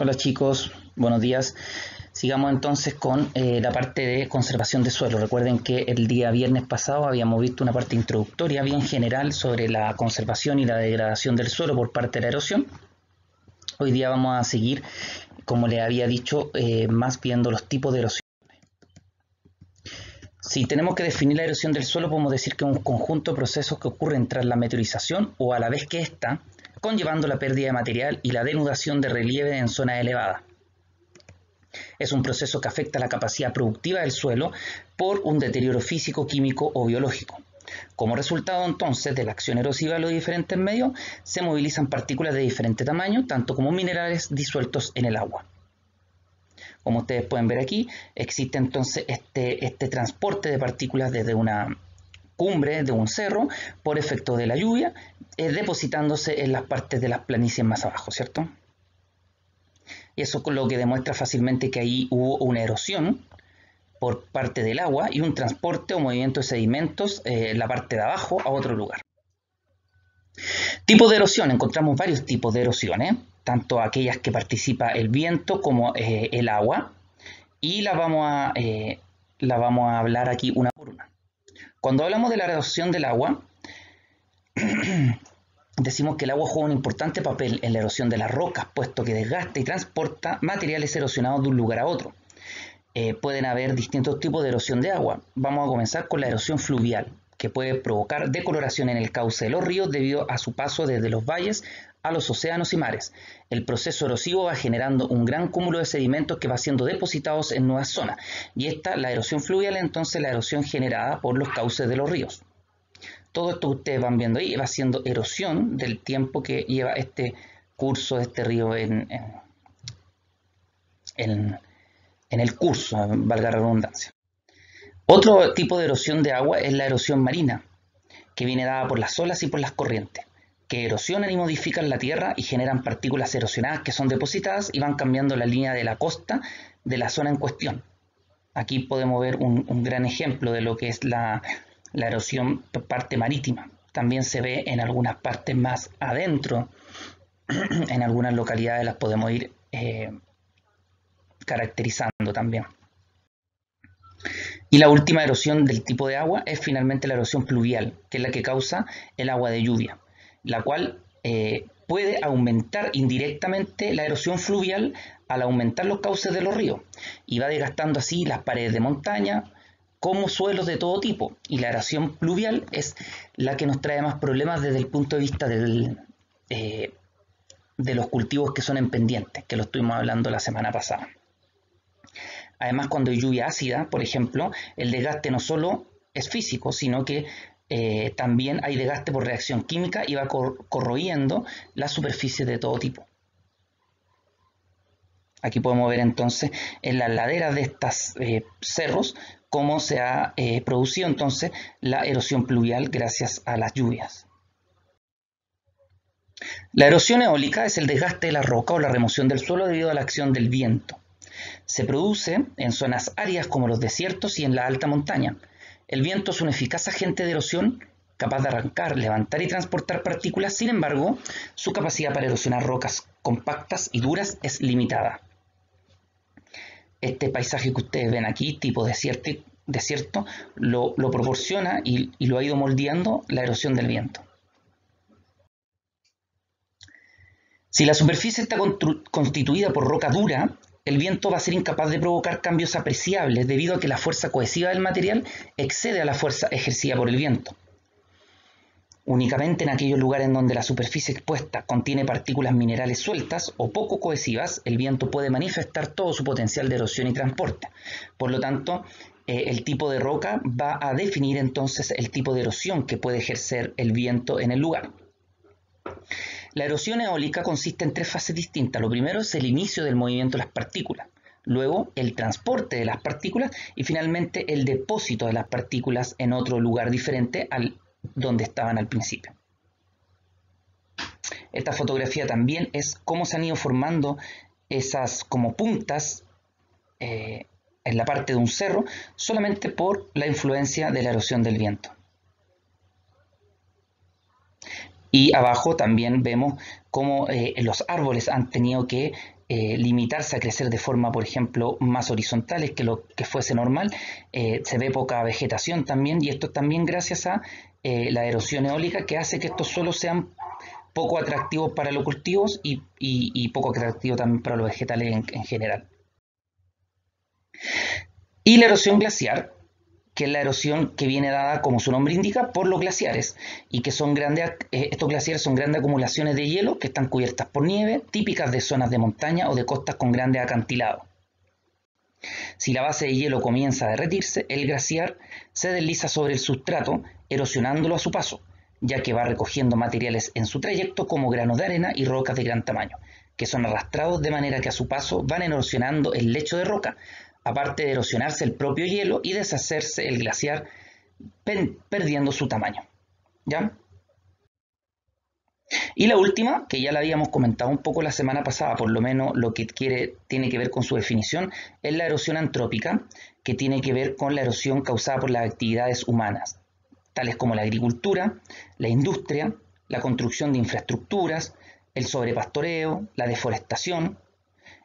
Hola chicos, buenos días. Sigamos entonces con eh, la parte de conservación de suelo. Recuerden que el día viernes pasado habíamos visto una parte introductoria bien general sobre la conservación y la degradación del suelo por parte de la erosión. Hoy día vamos a seguir, como les había dicho, eh, más viendo los tipos de erosión. Si tenemos que definir la erosión del suelo, podemos decir que es un conjunto de procesos que ocurren tras la meteorización o a la vez que ésta conllevando la pérdida de material y la denudación de relieve en zonas elevadas. Es un proceso que afecta la capacidad productiva del suelo por un deterioro físico, químico o biológico. Como resultado entonces de la acción erosiva de los diferentes medios, se movilizan partículas de diferente tamaño, tanto como minerales disueltos en el agua. Como ustedes pueden ver aquí, existe entonces este, este transporte de partículas desde una cumbre de un cerro por efecto de la lluvia, eh, depositándose en las partes de las planicies más abajo, ¿cierto? Y eso lo que demuestra fácilmente que ahí hubo una erosión por parte del agua y un transporte o movimiento de sedimentos eh, en la parte de abajo a otro lugar. Tipo de erosión, encontramos varios tipos de erosiones, tanto aquellas que participa el viento como eh, el agua, y la vamos, a, la vamos a hablar aquí una por una. Cuando hablamos de la erosión del agua, decimos que el agua juega un importante papel en la erosión de las rocas, puesto que desgasta y transporta materiales erosionados de un lugar a otro. Eh, pueden haber distintos tipos de erosión de agua. Vamos a comenzar con la erosión fluvial, que puede provocar decoloración en el cauce de los ríos debido a su paso desde los valles a los océanos y mares. El proceso erosivo va generando un gran cúmulo de sedimentos que va siendo depositados en nuevas zonas. Y esta, la erosión fluvial, entonces la erosión generada por los cauces de los ríos. Todo esto que ustedes van viendo ahí va siendo erosión del tiempo que lleva este curso de este río en, en, en el curso, valga la redundancia. Otro tipo de erosión de agua es la erosión marina, que viene dada por las olas y por las corrientes que erosionan y modifican la tierra y generan partículas erosionadas que son depositadas y van cambiando la línea de la costa de la zona en cuestión. Aquí podemos ver un, gran ejemplo de lo que es la, erosión parte marítima. También se ve en algunas partes más adentro, en algunas localidades las podemos ir eh, caracterizando también. Y la última erosión del tipo de agua es finalmente la erosión pluvial, que es la que causa el agua de lluvia la cual eh, puede aumentar indirectamente la erosión fluvial al aumentar los cauces de los ríos y va desgastando así las paredes de montaña como suelos de todo tipo. Y la erosión pluvial es la que nos trae más problemas desde el punto de vista eh, de los cultivos que son en pendientes, que lo estuvimos hablando la semana pasada. Además, cuando hay lluvia ácida, por ejemplo, el desgaste no solo es físico, sino que eh, también hay desgaste por reacción química y va corroyendo la superficie de todo tipo. Aquí podemos ver entonces en las laderas de estos eh, cerros cómo se ha eh, producido entonces la erosión pluvial gracias a las lluvias. La erosión eólica es el desgaste de la roca o la remoción del suelo debido a la acción del viento. Se produce en zonas áridas como los desiertos y en la alta montaña. El viento es un eficaz agente de erosión capaz de arrancar, levantar y transportar partículas, sin embargo, su capacidad para erosionar rocas compactas y duras es limitada. Este paisaje que ustedes ven aquí, tipo desierto, desierto lo, proporciona y, y lo ha ido moldeando la erosión del viento. Si la superficie está constituida por roca dura, el viento va a ser incapaz de provocar cambios apreciables debido a que la fuerza cohesiva del material excede a la fuerza ejercida por el viento. Únicamente en aquellos lugares en donde la superficie expuesta contiene partículas minerales sueltas o poco cohesivas, el viento puede manifestar todo su potencial de erosión y transporte. Por lo tanto, eh, el tipo de roca va a definir entonces el tipo de erosión que puede ejercer el viento en el lugar. La erosión eólica consiste en tres fases distintas. Lo primero es el inicio del movimiento de las partículas, luego el transporte de las partículas y finalmente el depósito de las partículas en otro lugar diferente al donde estaban al principio. Esta fotografía también es cómo se han ido formando esas como puntas eh, en la parte de un cerro solamente por la influencia de la erosión del viento. Y abajo también vemos cómo eh, los árboles han tenido que eh, limitarse a crecer de forma, por ejemplo, más horizontales que lo que fuese normal. Eh, se ve poca vegetación también y esto también gracias a la erosión eólica que hace que estos suelos sean poco atractivos para los cultivos y, poco atractivos también para los vegetales en general. Y la erosión glaciar que es la erosión que viene dada, como su nombre indica, por los glaciares, y que son grandes, eh, estos glaciares son grandes acumulaciones de hielo que están cubiertas por nieve, típicas de zonas de montaña o de costas con grandes acantilados. Si la base de hielo comienza a derretirse, el glaciar se desliza sobre el sustrato, erosionándolo a su paso, ya que va recogiendo materiales en su trayecto como granos de arena y rocas de gran tamaño, que son arrastrados de manera que a su paso van erosionando el lecho de roca, aparte de erosionarse el propio hielo y deshacerse el glaciar perdiendo su tamaño. ¿Ya? Y la última, que ya la habíamos comentado un poco la semana pasada, por lo menos lo que tiene que ver con su definición, es la erosión antrópica, que tiene que ver con la erosión causada por las actividades humanas, tales como la agricultura, la industria, la construcción de infraestructuras, el sobrepastoreo, la deforestación,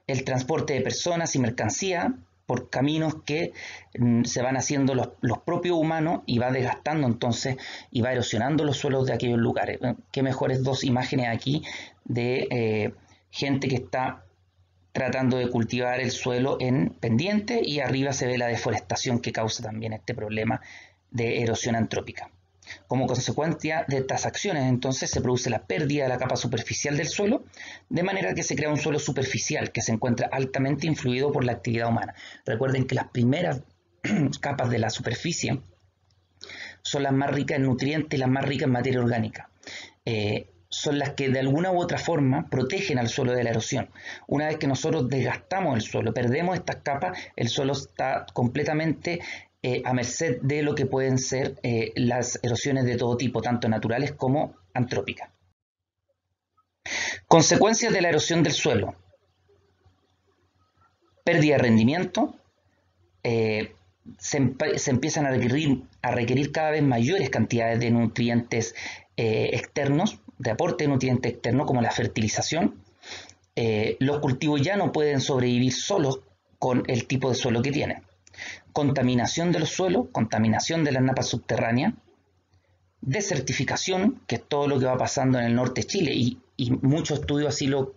el transporte de personas y mercancía, por caminos que mm, se van haciendo los, propios humanos y va desgastando entonces y va erosionando los suelos de aquellos lugares. Qué mejores dos imágenes aquí de eh, gente que está tratando de cultivar el suelo en pendiente y arriba se ve la deforestación que causa también este problema de erosión antrópica. Como consecuencia de estas acciones, entonces, se produce la pérdida de la capa superficial del suelo, de manera que se crea un suelo superficial que se encuentra altamente influido por la actividad humana. Recuerden que las primeras capas de la superficie son las más ricas en nutrientes y las más ricas en materia orgánica. Eh, son las que de alguna u otra forma protegen al suelo de la erosión. Una vez que nosotros desgastamos el suelo, perdemos estas capas, el suelo está completamente eh, a merced de lo que pueden ser eh, las erosiones de todo tipo, tanto naturales como antrópicas. Consecuencias de la erosión del suelo. Pérdida de rendimiento. Eh, se, empiezan a requerir, a requerir, cada vez mayores cantidades de nutrientes externos, de aporte de nutrientes externos como la fertilización. los cultivos ya no pueden sobrevivir solos con el tipo de suelo que tienen contaminación de los suelos, contaminación de las napas subterráneas, desertificación, que es todo lo que va pasando en el norte de Chile, y, muchos estudios así lo,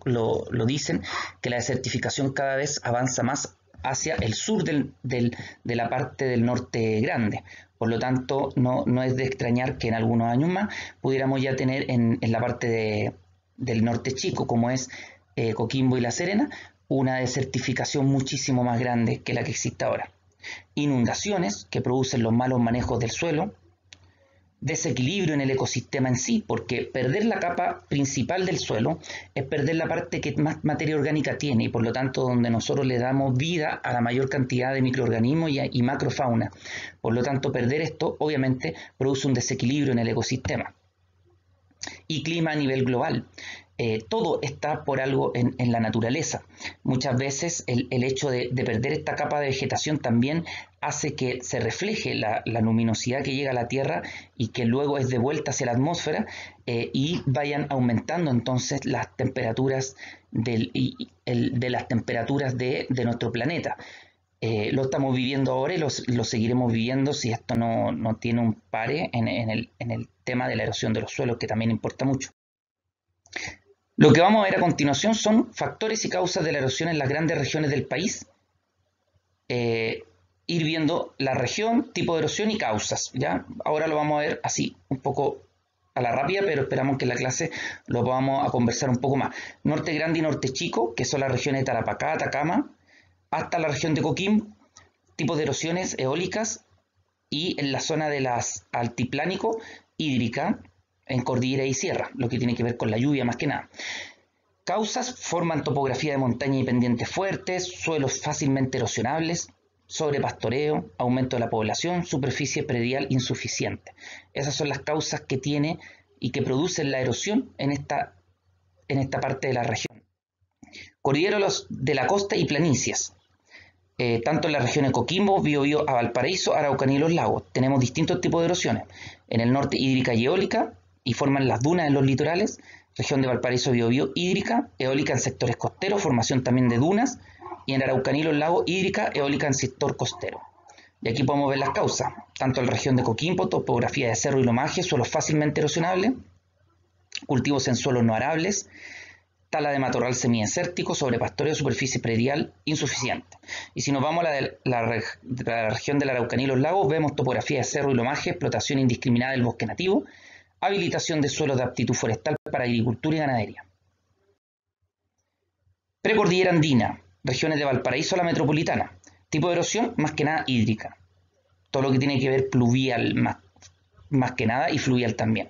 dicen, que la desertificación cada vez avanza más hacia el sur de la parte del norte grande. Por lo tanto, no, es de extrañar que en algunos años más pudiéramos ya tener en, la parte del norte chico, como es eh, Coquimbo y La Serena, una desertificación muchísimo más grande que la que existe ahora inundaciones que producen los malos manejos del suelo, desequilibrio en el ecosistema en sí, porque perder la capa principal del suelo es perder la parte que más materia orgánica tiene y por lo tanto donde nosotros le damos vida a la mayor cantidad de microorganismos y, y macrofauna. Por lo tanto, perder esto obviamente produce un desequilibrio en el ecosistema. Y clima a nivel global. Eh, todo está por algo en, la naturaleza. Muchas veces el, hecho de, perder esta capa de vegetación también hace que se refleje la, luminosidad que llega a la Tierra y que luego es devuelta hacia la atmósfera eh, y vayan aumentando entonces las temperaturas de las temperaturas de, nuestro planeta. Eh, lo estamos viviendo ahora y lo, seguiremos viviendo si esto no, tiene un pare en, el, en el tema de la erosión de los suelos, que también importa mucho. Lo que vamos a ver a continuación son factores y causas de la erosión en las grandes regiones del país. Eh, ir viendo la región, tipo de erosión y causas. ¿ya? Ahora lo vamos a ver así, un poco a la rápida, pero esperamos que en la clase lo vamos a conversar un poco más. Norte Grande y Norte Chico, que son las regiones de Tarapacá, Atacama, hasta la región de Coquim, tipos de erosiones eólicas y en la zona de las altiplánico, hídrica, en cordillera y sierra, lo que tiene que ver con la lluvia más que nada. Causas forman topografía de montaña y pendientes fuertes, suelos fácilmente erosionables, sobrepastoreo, aumento de la población, superficie predial insuficiente. Esas son las causas que tiene y que producen la erosión en esta, en esta parte de la región. Cordilleros de la costa y planicies. Eh, tanto en la región de Coquimbo, Biobío a Valparaíso, Araucanía y los lagos. Tenemos distintos tipos de erosiones. En el norte hídrica y eólica, y forman las dunas en los litorales, región de Valparaíso Biobío hídrica, eólica en sectores costeros, formación también de dunas, y en Araucanía los lagos hídrica, eólica en sector costero. Y aquí podemos ver las causas, tanto en la región de Coquimbo, topografía de cerro y lomaje, suelos fácilmente erosionables, cultivos en suelos no arables, tala de matorral semidesértico sobre pastoreo de superficie predial insuficiente. Y si nos vamos a la, la, región de la Araucanía los lagos, vemos topografía de cerro y lomaje, explotación indiscriminada del bosque nativo, habilitación de suelos de aptitud forestal para agricultura y ganadería. Precordillera andina, regiones de Valparaíso a la metropolitana. Tipo de erosión, más que nada hídrica. Todo lo que tiene que ver pluvial, más, más que nada, y fluvial también.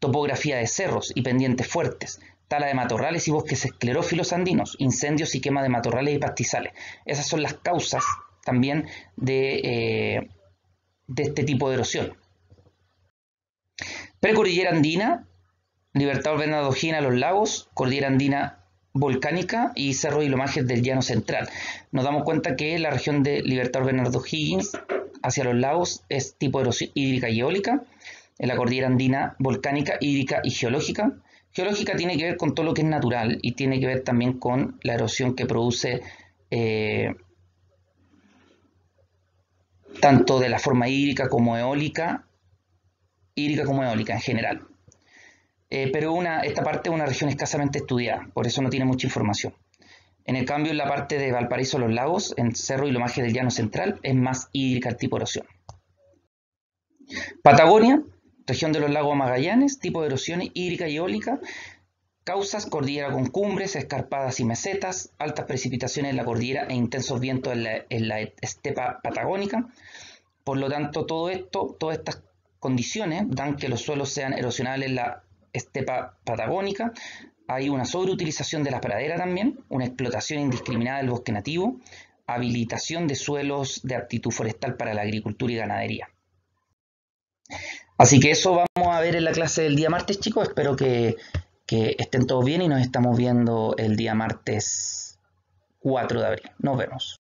Topografía de cerros y pendientes fuertes, tala de matorrales y bosques esclerófilos andinos, incendios y quema de matorrales y pastizales. Esas son las causas también de, eh, de este tipo de erosión. Precordillera andina, Libertador Bernardogina, los lagos, cordillera andina volcánica y cerro y lomajes del llano central. Nos damos cuenta que la región de Libertador Bernardo Higgins hacia los lagos es tipo erosión hídrica y eólica, en la cordillera andina volcánica, hídrica y geológica, Geológica tiene que ver con todo lo que es natural y tiene que ver también con la erosión que produce eh, tanto de la forma hídrica como eólica, hídrica como eólica en general. Eh, pero una, esta parte es una región escasamente estudiada, por eso no tiene mucha información. En el cambio, en la parte de Valparaíso, los lagos, en Cerro y Lomaje del Llano Central, es más hídrica el tipo de erosión. Patagonia, región de los lagos Magallanes, tipo de erosión hídrica y eólica, causas cordillera con cumbres, escarpadas y mesetas, altas precipitaciones en la cordillera e intensos vientos en la, estepa patagónica. Por lo tanto, todo esto, todas estas condiciones dan que los suelos sean erosionables en la estepa patagónica. Hay una sobreutilización de la pradera también, una explotación indiscriminada del bosque nativo, habilitación de suelos de aptitud forestal para la agricultura y ganadería. Así que eso vamos a ver en la clase del día martes, chicos. Espero que, que estén todos bien y nos estamos viendo el día martes 4 de abril. Nos vemos.